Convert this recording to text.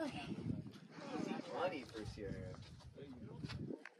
Money for sure.